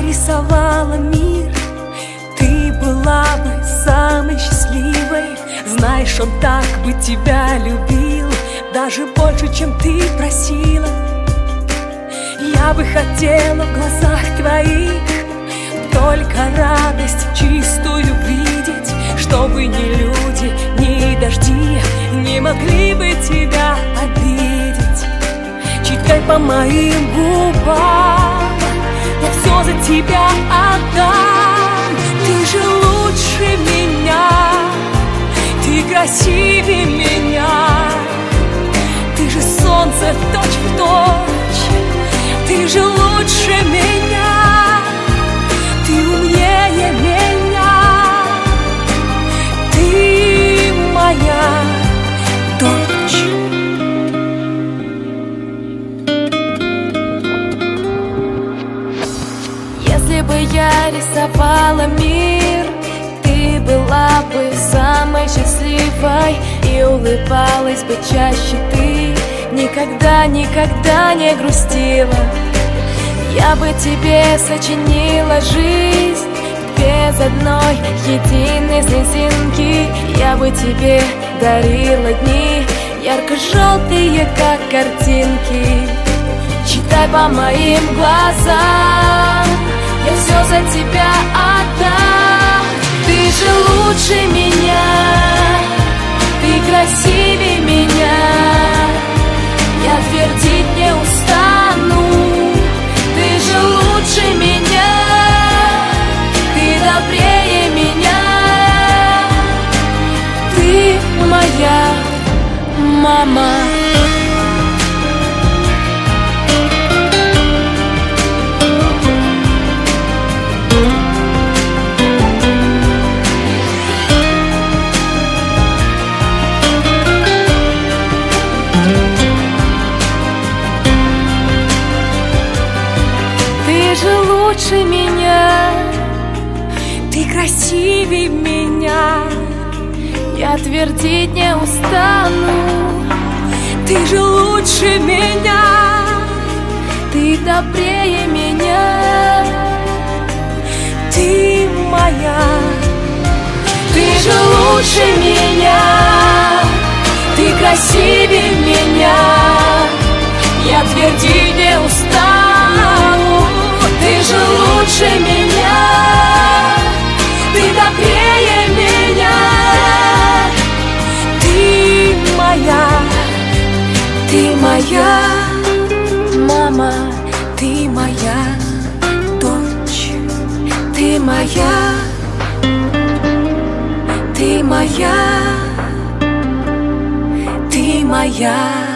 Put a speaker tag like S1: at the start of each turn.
S1: рисовала мир. Ты была бы самой счастливой. Знаешь, он так бы тебя любил Даже больше, чем ты просила. Я бы хотела в глазах твоих Только радость чистую видеть Чтобы ни люди, ни дожди Не могли бы тебя обидеть. Читай по моим губам Я все за тебя отдам. Ты же лучше меня. Ты красивее меня. Ты же солнце точь в точь. Ты же лучше
S2: Если бы я рисовала мир Ты была бы самой счастливой И улыбалась бы чаще. Ты Никогда, никогда не грустила. Я бы тебе сочинила жизнь Без одной единой слезинки. Я бы тебе дарила дни Ярко-желтые, как картинки. Читай по моим глазам Я все за тебя отдам. Ты же лучше меня. Ты красивее меня. Я твердить не устану. Ты же лучше меня. Ты добрее меня. Ты моя мама лучше меня,
S1: Ты красивее меня.
S2: Я твердить не устану.
S1: Ты же лучше меня.
S2: Ты добрее меня,
S1: Ты моя.
S2: Ты же лучше меня,
S1: Ты красивее меня.
S2: Я твердить
S1: Ты моя.
S2: Мама,
S1: Ты моя. Дочь Ты моя. Ты моя. Ты моя